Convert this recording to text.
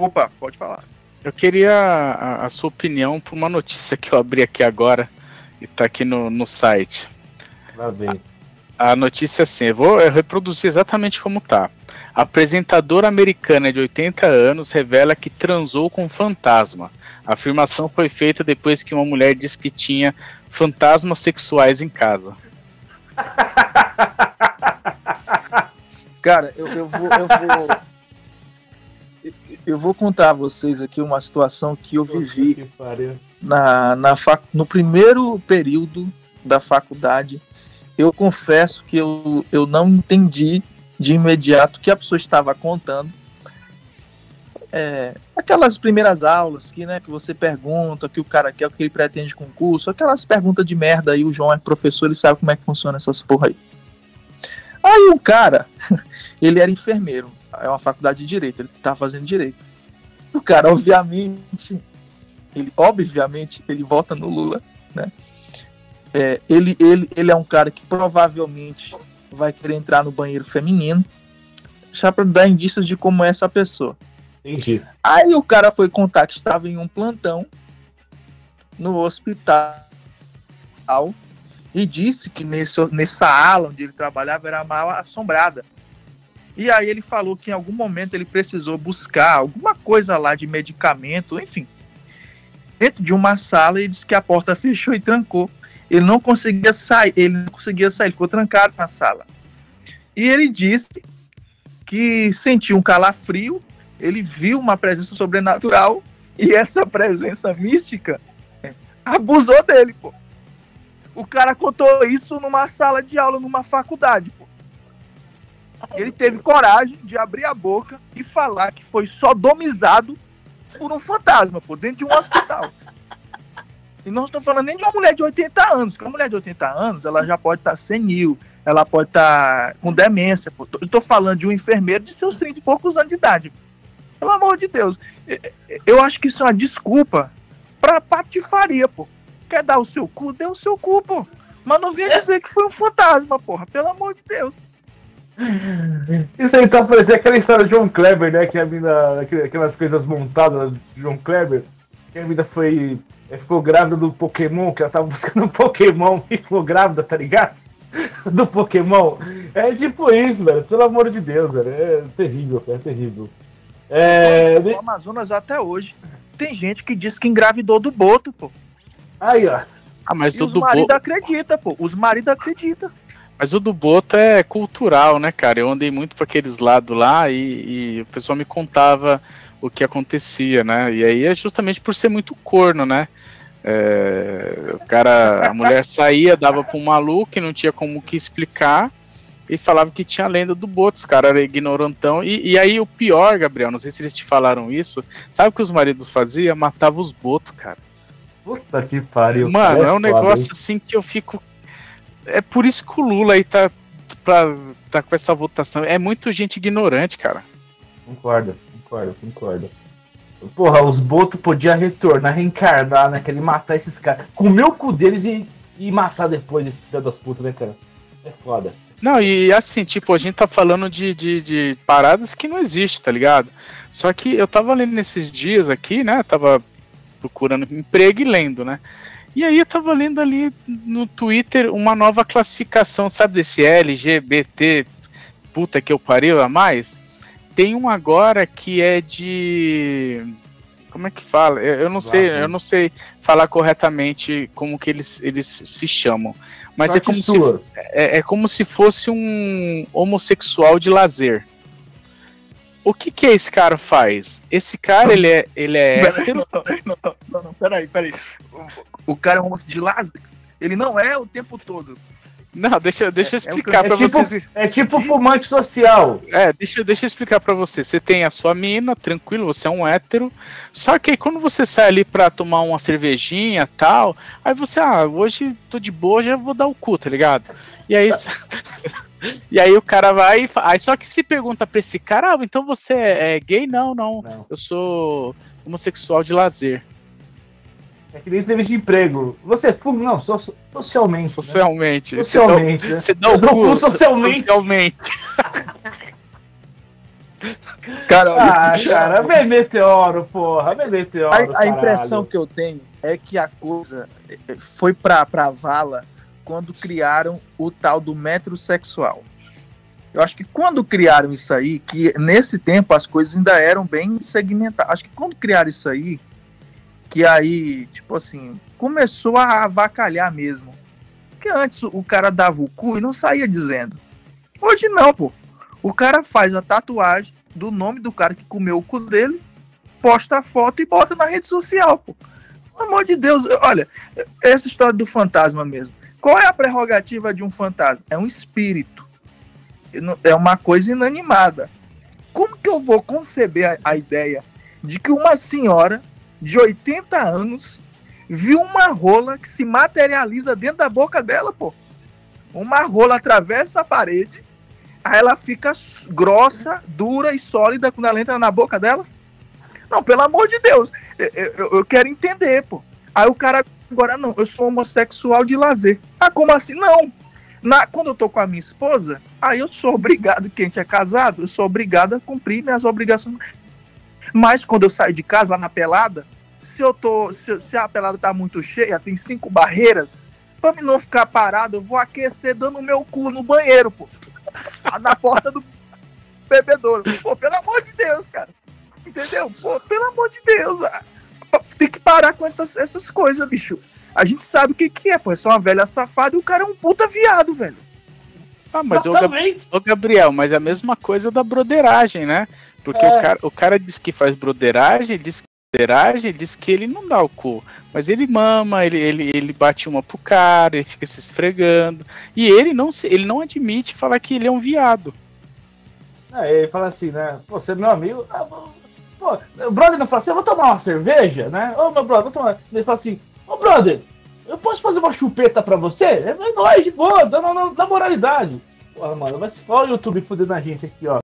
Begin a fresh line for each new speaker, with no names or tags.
Opa, pode falar.
Eu queria a, a sua opinião por uma notícia que eu abri aqui agora e tá aqui no, no site.
Lá vem.
A, a notícia é assim, eu vou reproduzir exatamente como tá. A apresentadora americana de 80 anos revela que transou com um fantasma. A afirmação foi feita depois que uma mulher disse que tinha fantasmas sexuais em casa.
Cara, eu, eu vou. Eu vou... Eu vou contar a vocês aqui uma situação que eu vivi na, na fac... no primeiro período da faculdade. Eu confesso que eu, eu não entendi de imediato o que a pessoa estava contando. É, aquelas primeiras aulas que, né, que você pergunta, que o cara quer, o que ele pretende com o curso, aquelas perguntas de merda aí, o João é professor, ele sabe como é que funciona essas porra aí. Aí o cara, ele era enfermeiro, é uma faculdade de direito, ele estava fazendo direito. O cara, obviamente, ele, obviamente, ele vota no Lula, né? É, ele, ele, ele é um cara que provavelmente vai querer entrar no banheiro feminino, já para dar indícios de como é essa pessoa.
Entendi.
Aí o cara foi contar que estava em um plantão no hospital e disse que nesse, nessa ala onde ele trabalhava era mal assombrada. E aí ele falou que em algum momento ele precisou buscar alguma coisa lá de medicamento, enfim. Dentro de uma sala e disse que a porta fechou e trancou. Ele não conseguia sair, ele não conseguia sair, ficou trancado na sala. E ele disse que sentiu um calafrio, ele viu uma presença sobrenatural e essa presença mística abusou dele, pô. O cara contou isso numa sala de aula, numa faculdade, pô. Ele teve coragem de abrir a boca e falar que foi sodomizado por um fantasma, pô, dentro de um hospital. E não estou falando nem de uma mulher de 80 anos, porque uma mulher de 80 anos, ela já pode estar tá senil, ela pode estar tá com demência. Pô. Eu estou falando de um enfermeiro de seus 30 e poucos anos de idade. Pelo amor de Deus. Eu acho que isso é uma desculpa pra patifaria, pô. Quer dar o seu cu? Dê o seu cu, pô. Mas não venha dizer que foi um fantasma, porra. Pelo amor de Deus.
Isso aí tá parecendo aquela história de John Kleber, né? Que a mina. Aquelas coisas montadas de John Kleber. Que a mina foi. Ficou grávida do Pokémon, que ela tava buscando um Pokémon e ficou grávida, tá ligado? Do Pokémon. É tipo isso, velho. Pelo amor de Deus, velho. É terrível, é terrível.
É... No Amazonas até hoje. Tem gente que diz que engravidou do Boto, pô.
Aí, ó.
Ah, mas
e os maridos acreditam, pô. Os maridos acreditam.
Mas o do Boto é cultural, né, cara? Eu andei muito para aqueles lados lá e, e, o pessoal me contava o que acontecia, né? E aí é justamente por ser muito corno, né? É, o cara, a mulher saía, dava para um maluco que não tinha como que explicar e falava que tinha a lenda do Boto, os caras eram ignorantão. E, e aí o pior, Gabriel, não sei se eles te falaram isso, sabe o que os maridos faziam? Matavam os Botos, cara.
Puta que pariu.
Mano, é, é um negócio assim que eu fico. É por isso que o Lula aí tá, pra, tá com essa votação. É muito gente ignorante, cara.
Concordo, concordo, concordo. Porra, os Boto podiam retornar, reencarnar, né? Querer matar esses caras. Comer o cu deles e, e matar depois esses filhos das putas, né, cara? É foda.
Não, e assim, tipo, a gente tá falando de, de, de paradas que não existe, tá ligado? Só que eu tava lendo nesses dias aqui, né? Tava procurando emprego e lendo, né? E aí eu tava lendo ali no Twitter uma nova classificação, sabe, desse LGBT, puta que eu pariu a mais? Tem um agora que é de. Como é que fala? Eu, eu não sei, eu não sei falar corretamente como que eles, eles se chamam. Mas é como, se, é, é como se fosse um homossexual de lazer o que que esse cara faz? Esse cara, ele é. Ele é
não, não, não, peraí, peraí. O, o cara é um monstro de Lázaro. Ele não é o tempo todo.
Não, deixa, deixa eu explicar é, é pra
tipo,
vocês.
É tipo fumante social.
É, deixa, deixa eu explicar pra você. Você tem a sua mina, tranquilo, você é um hétero. Só que aí quando você sai ali pra tomar uma cervejinha tal, aí você, ah, hoje tô de boa, já vou dar o cu, tá ligado? E aí. E aí o cara vai. Aí só que se pergunta pra esse cara, ah, então você é, é gay? Não, não, não. Eu sou homossexual de lazer.
É que nem entrevista de emprego. Você fuma? Não, so, socialmente.
Socialmente.
Né? Socialmente.
Você dá, né? você dá o cu, socialmente. socialmente.
Cara,
Ah, cara, vem meteoro, porra, vem meteoro.
a, a impressão que eu tenho é que a coisa eh, foi pra, pra vala quando criaram o tal do metrosexual. Eu acho que quando criaram isso aí, que nesse tempo as coisas ainda eram bem segmentadas. Acho que quando criaram isso aí, que aí, tipo assim, começou a avacalhar mesmo. Porque antes o cara dava o cu e não saía dizendo. Hoje não, pô. O cara faz a tatuagem do nome do cara que comeu o cu dele, posta a foto e bota na rede social, pô. Pelo amor de Deus, olha, essa história do fantasma mesmo. Qual é a prerrogativa de um fantasma? É um espírito. É uma coisa inanimada. Como que eu vou conceber a, a ideia de que uma senhora de 80 anos viu uma rola que se materializa dentro da boca dela, pô? Uma rola atravessa a parede, aí ela fica grossa, dura e sólida quando ela entra na boca dela? Não, pelo amor de Deus, eu, eu- eu quero entender, pô. Aí o cara agora não, eu sou homossexual de lazer. Ah, como assim? Não. Na, quando eu tô com a minha esposa, aí eu sou obrigado, quem a gente é casado, eu sou obrigado a cumprir minhas obrigações. Mas quando eu saio de casa lá na pelada, se eu tô, se, se a pelada tá muito cheia, tem cinco barreiras, pra mim não ficar parado, eu vou aquecer dando o meu cu no banheiro, pô. Na porta do bebedouro. Pô, pelo amor de Deus, cara. Entendeu? Pô, pelo amor de Deus. ah, Tem que parar com essas, essas coisas, bicho. A gente sabe o que, que é, pô. É só uma velha safada e o cara é um puta viado, velho.
Ah, mas ô, Gab- ô, Gabriel, mas é a mesma coisa da broderagem, né? Porque
É.
o, cara, o cara diz que faz broderagem, diz que broderagem, diz que ele não dá o cu. Mas ele mama, ele, ele, ele bate uma pro cara, ele fica se esfregando. E ele não, se, ele não admite falar que ele é um viado.
Aí ele fala assim, né? Pô, você é meu amigo. Ah, pô, o brother não fala assim, eu vou tomar uma cerveja, né? Ô, meu brother, vou tomar. Ele fala assim, ô, brother, eu posso fazer uma chupeta pra você? É nóis, de boa, dá, moralidade. Porra, mano, vai se. Olha o YouTube fudendo a gente aqui, ó.